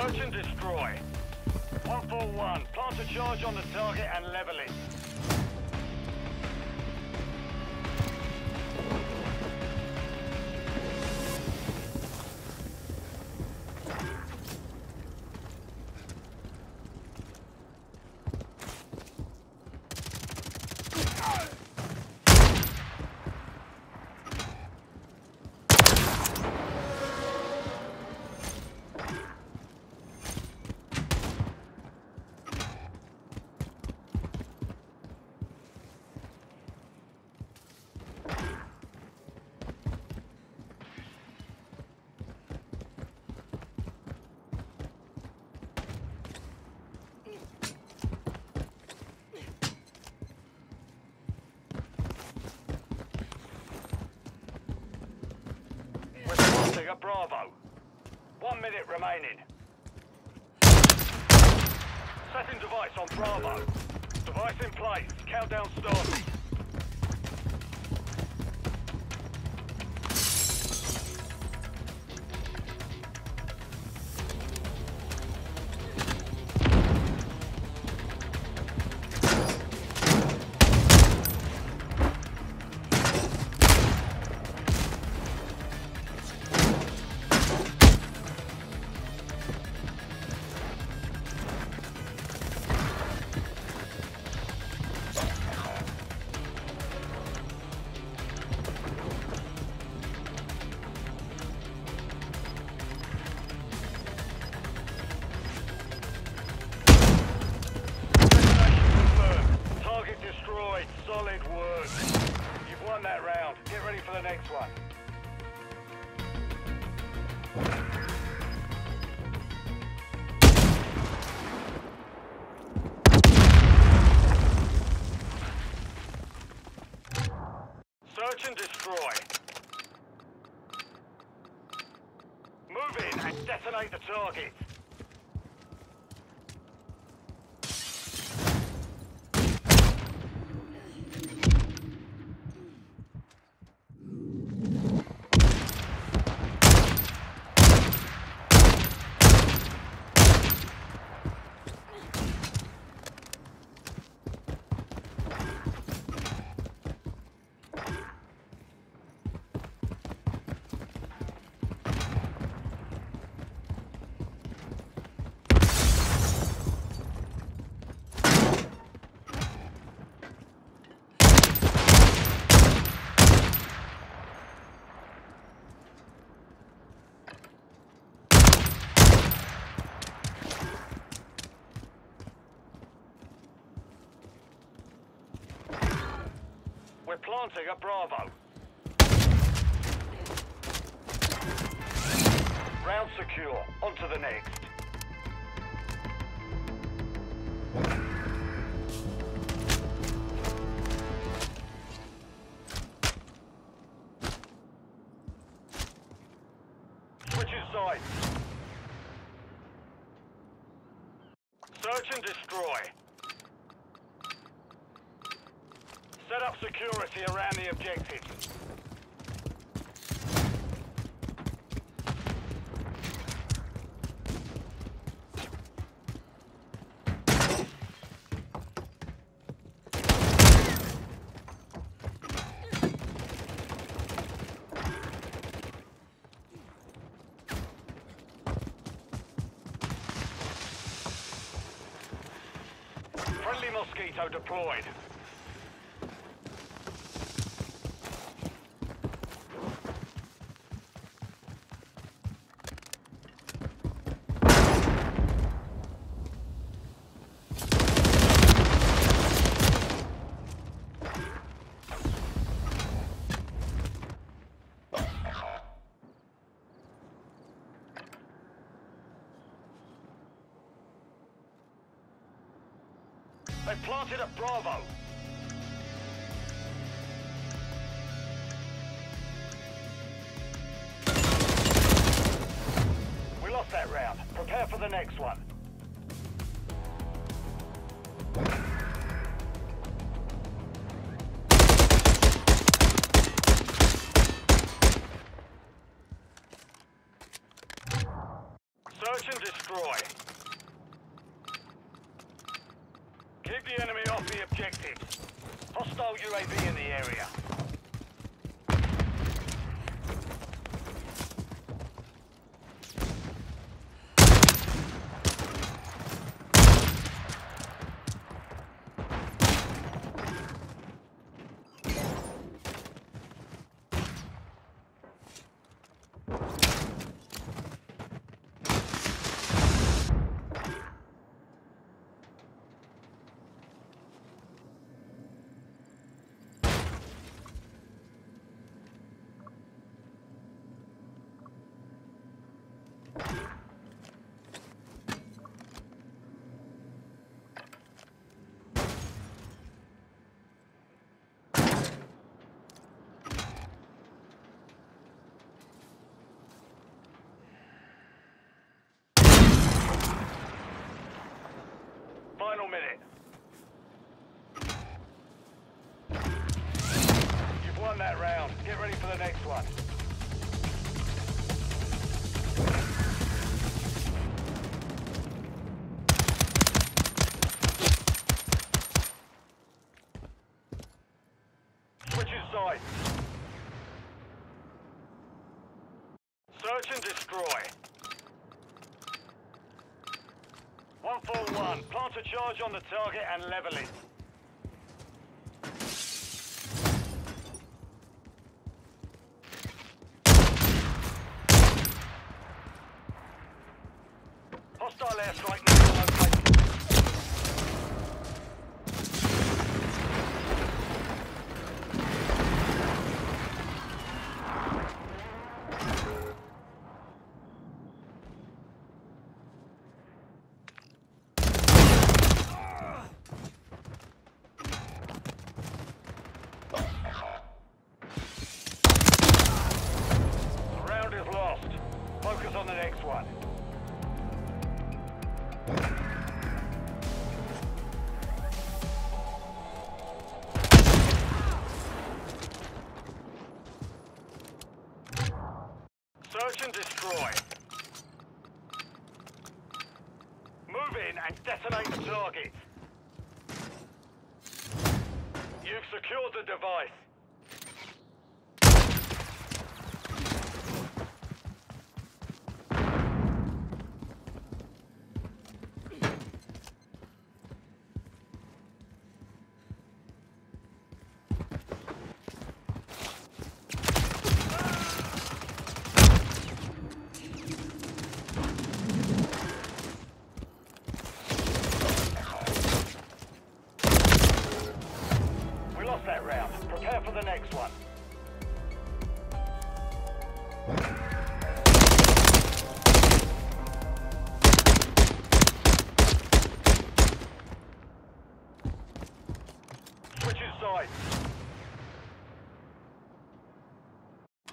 Search and destroy. 141, plant a charge on the target and level it. Setting device on Bravo. Device in place. Countdown starting. Planting at Bravo. Round secure. On to the next. Sides. Destroy. Set up security around the objective. Mosquito deployed. They planted at Bravo. We lost that round. Prepare for the next one. Charge on the target and level it.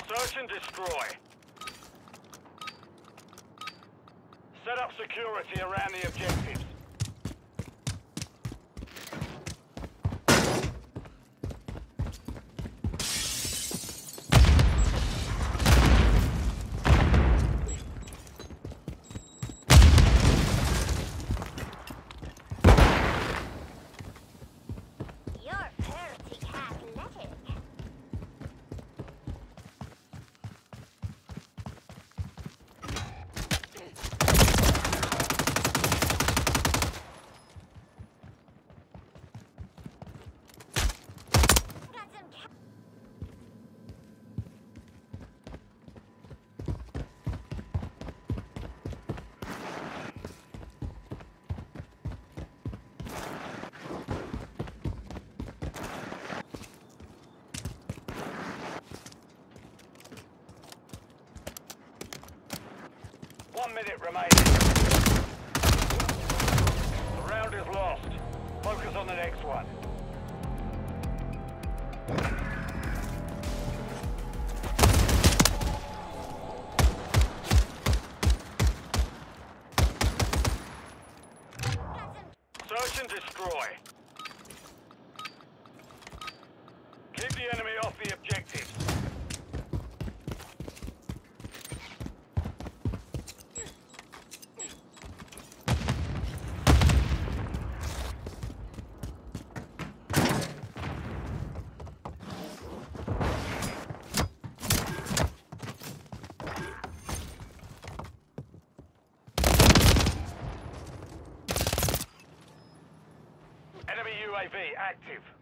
Search and destroy. Set up security around the objectives. UAV active.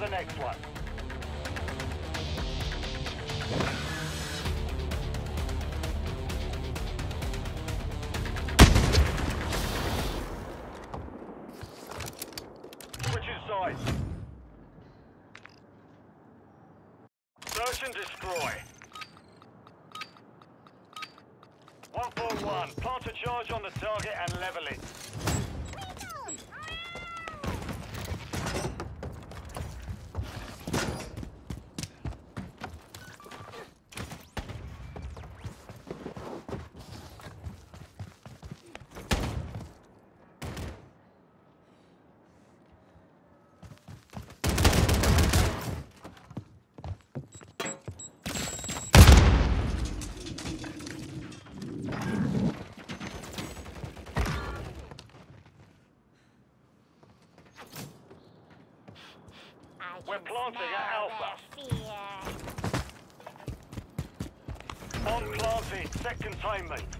the next one. Switching sides. Search and destroy. 141, plant a charge on the target and level it. teammate.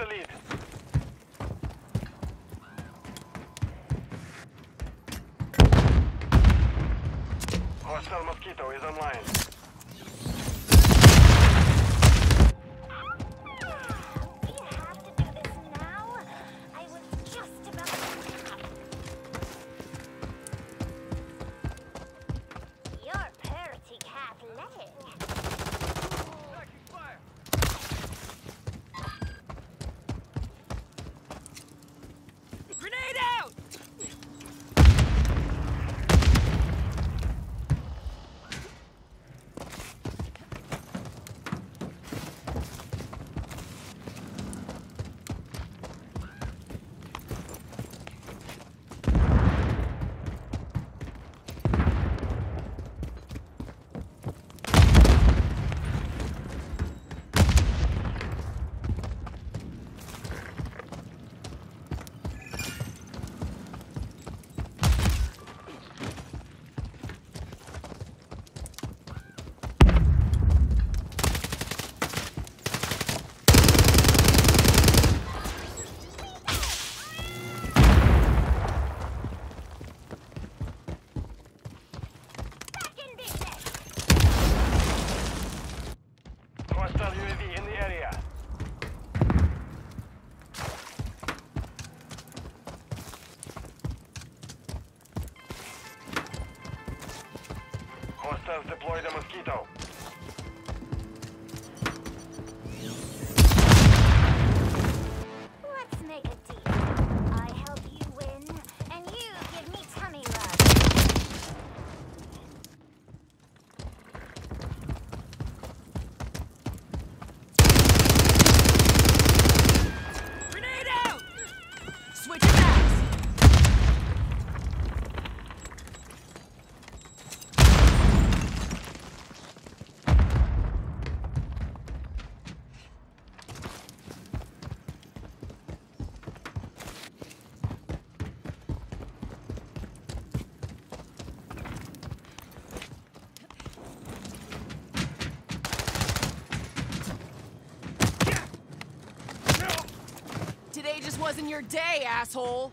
the lead. Hostile Mosquito is online. wasn't your day, asshole!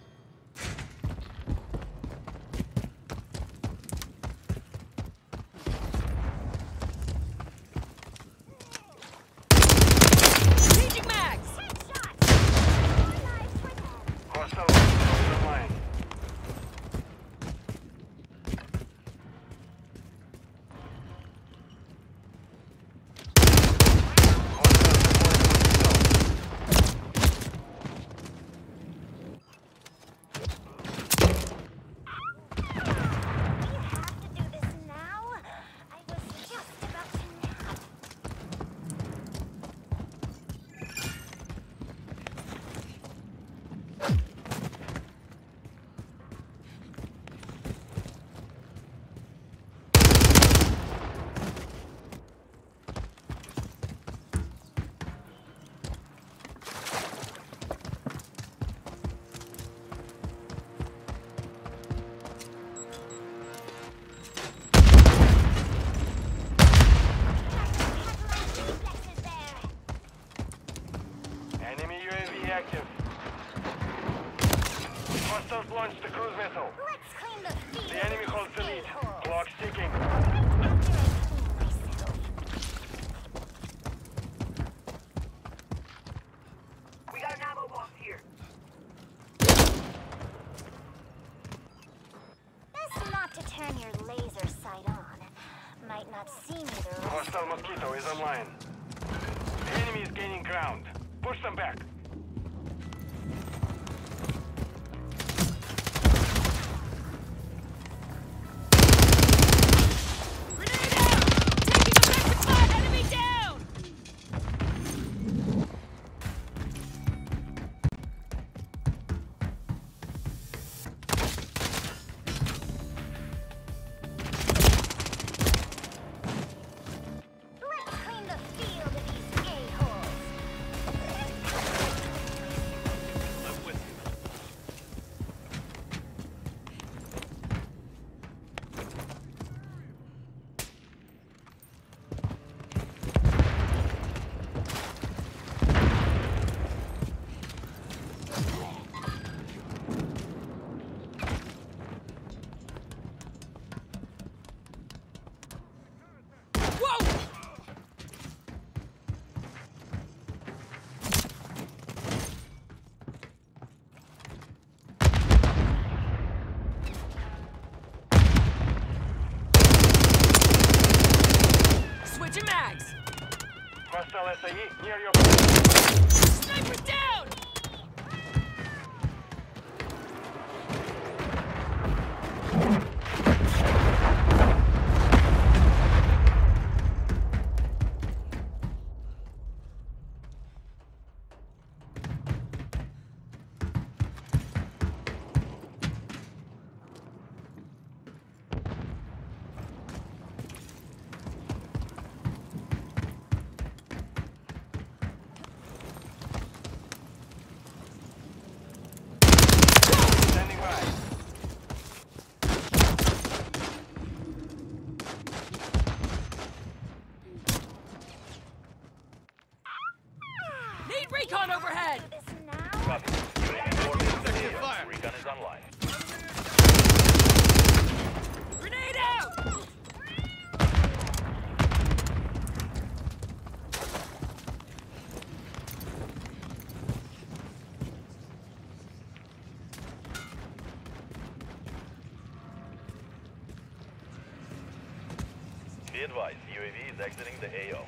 Be advised, UAV is exiting the AO.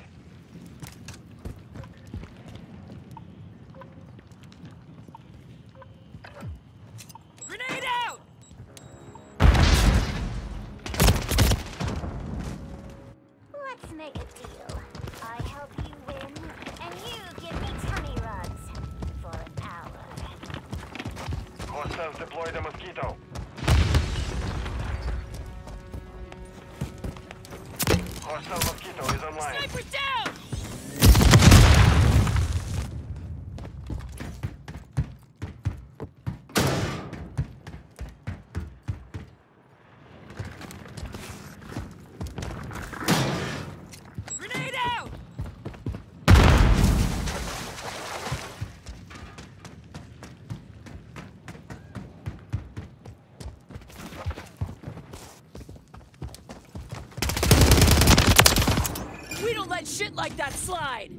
that slide!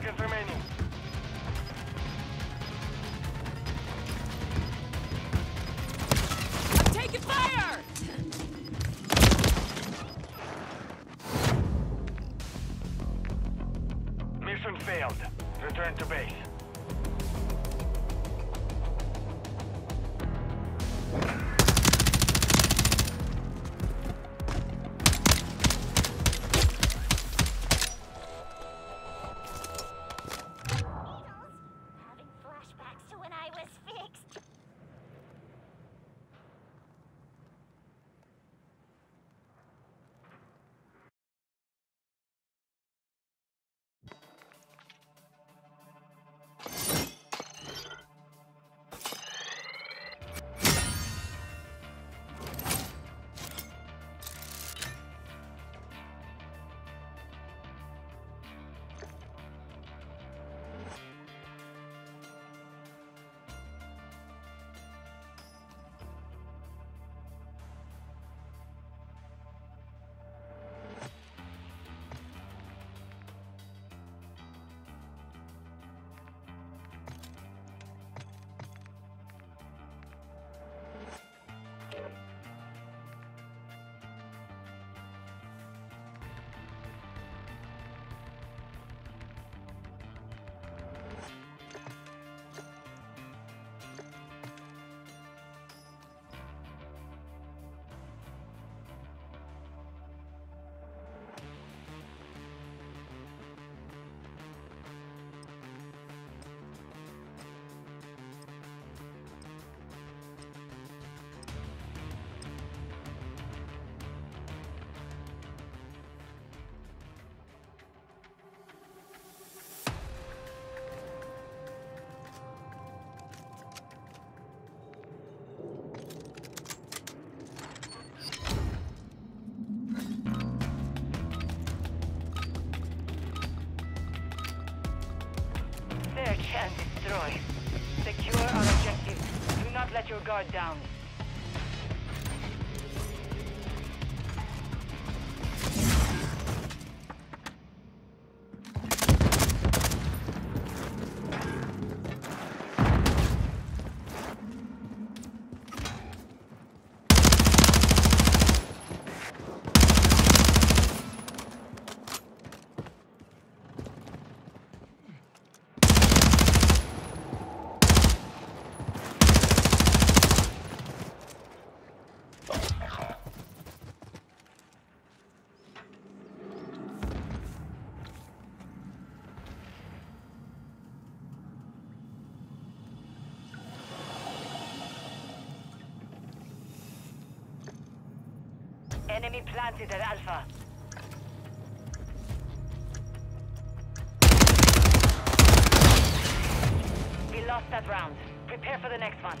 seconds remaining. Destroy. Secure our objective. Do not let your guard down. Enemy at Alpha. We lost that round. Prepare for the next one.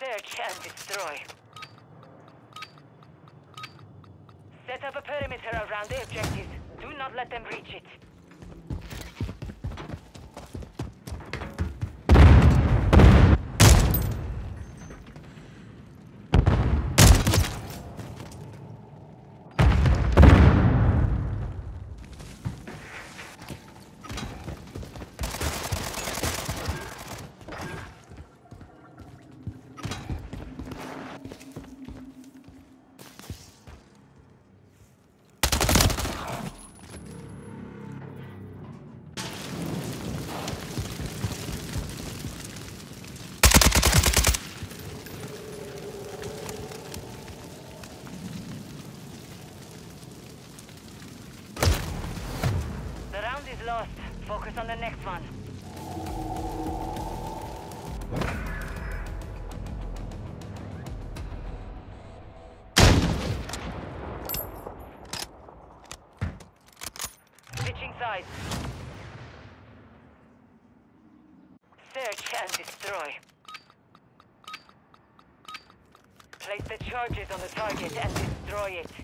Search and destroy. Set up a perimeter around the objectives. Let them reach it. Focus on the next one. Switching sides. Search and destroy. Place the charges on the target and destroy it.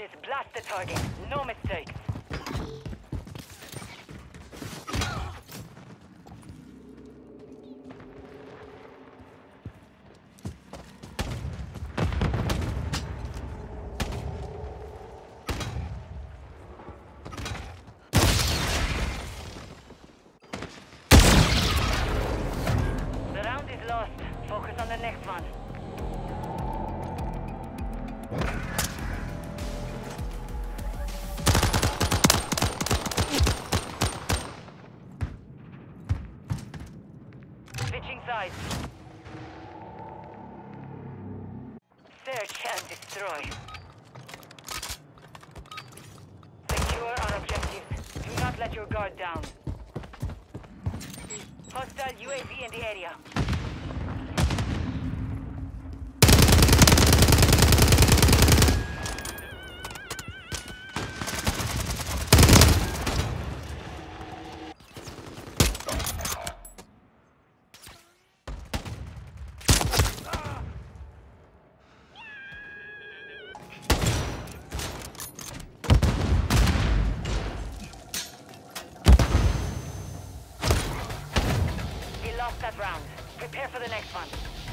Charges, blast the target. No mistake. destroy. Secure our objective. Do not let your guard down. Hostile UAV in the area. that round. Prepare for the next one.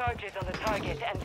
Charges on the target and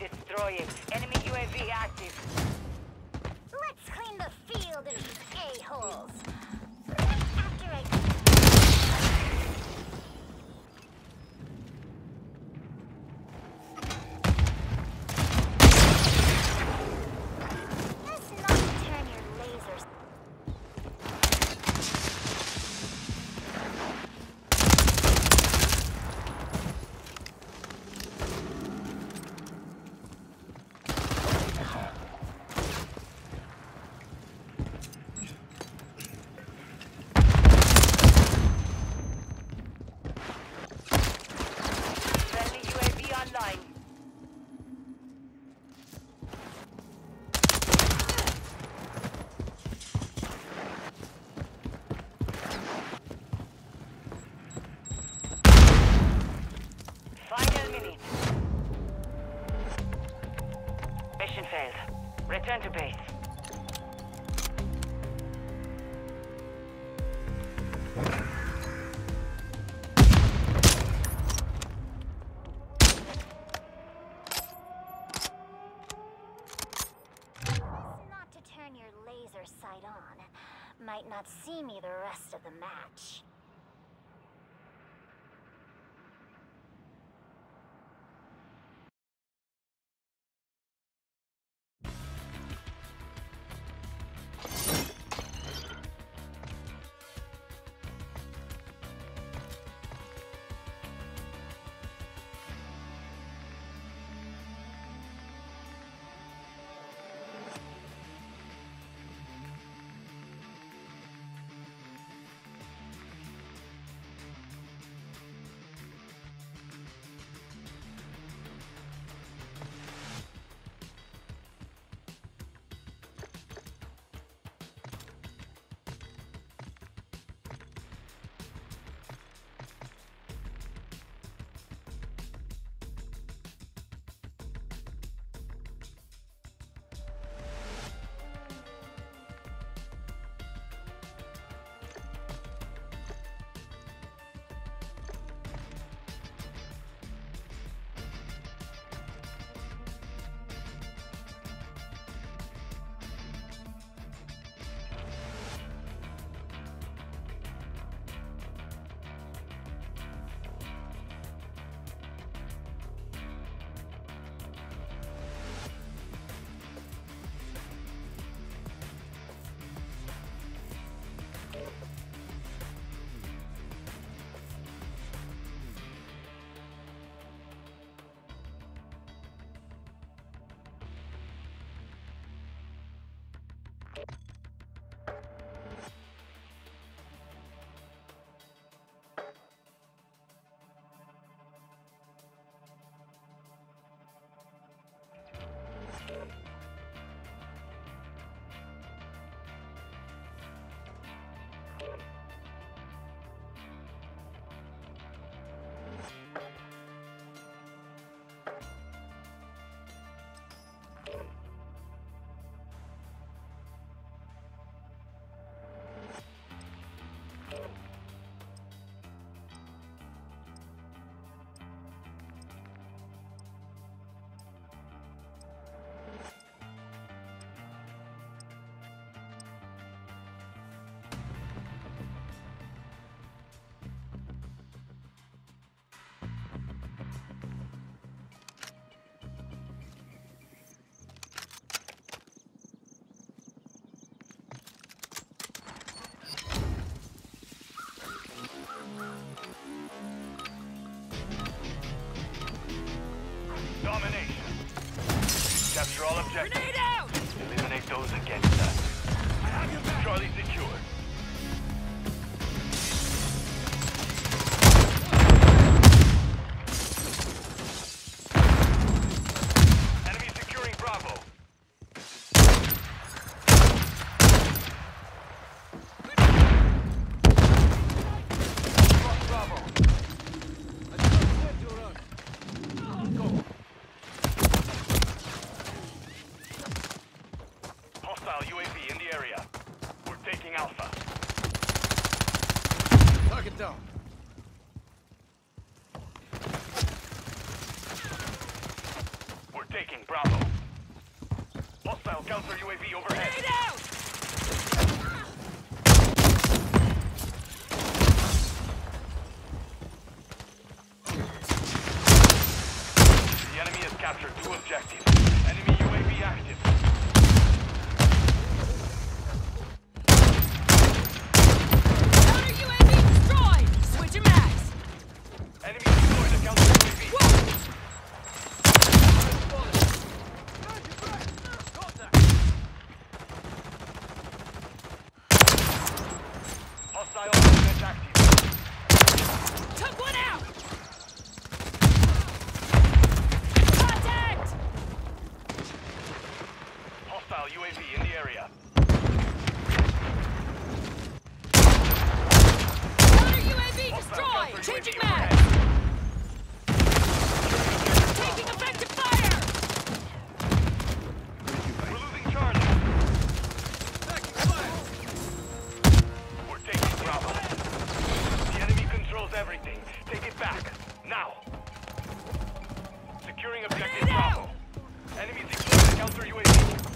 might not see me the rest of the match. Capture all objectives. Counter UAV.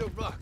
so rock.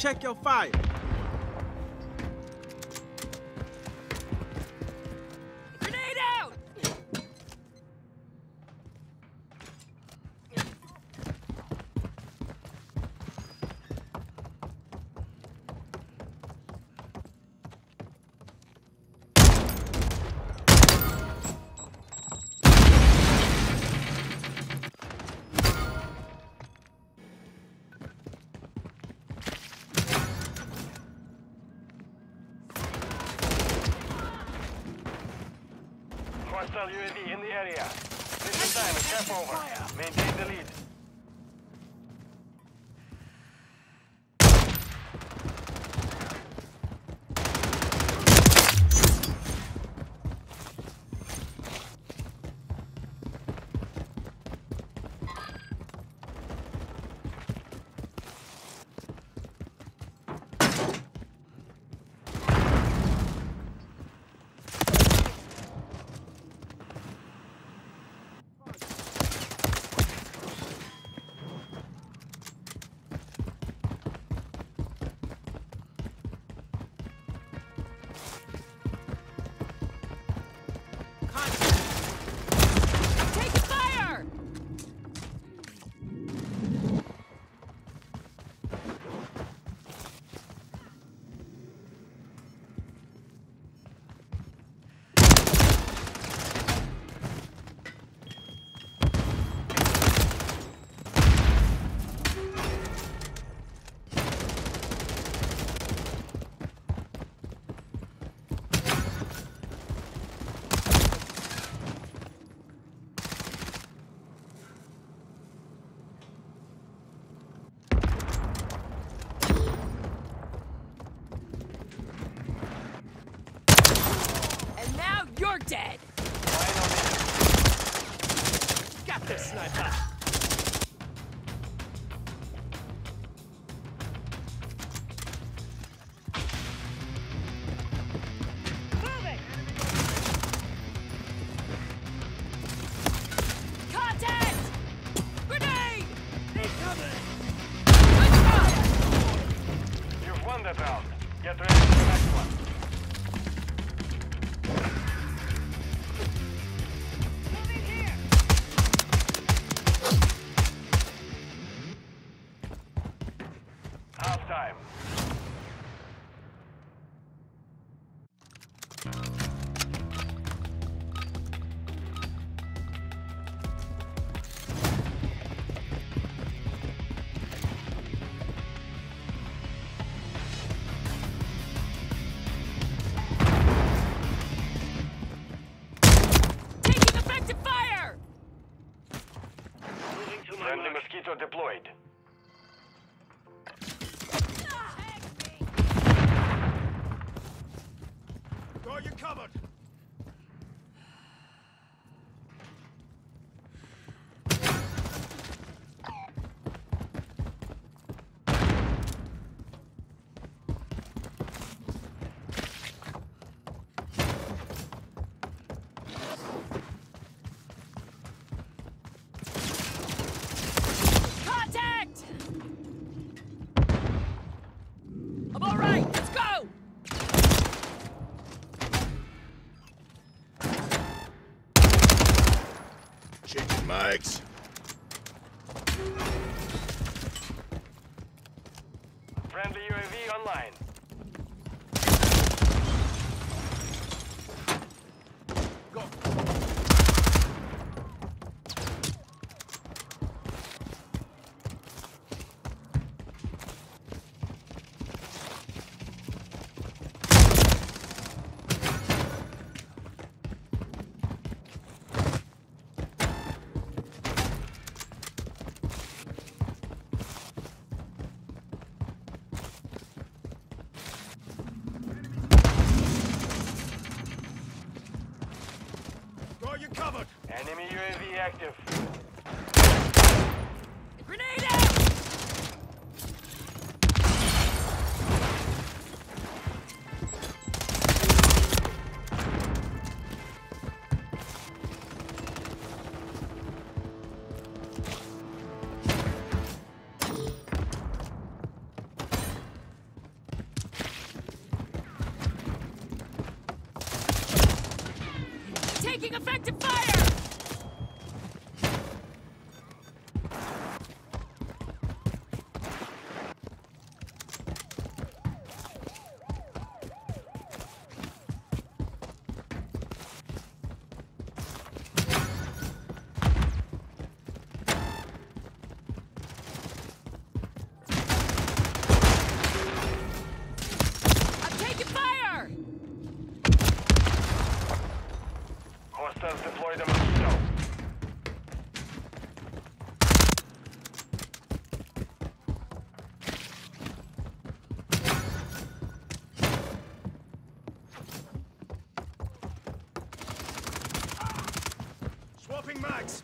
check your fire. UAV in the area. This is Diamond, Step over. Maintain Changing Mags.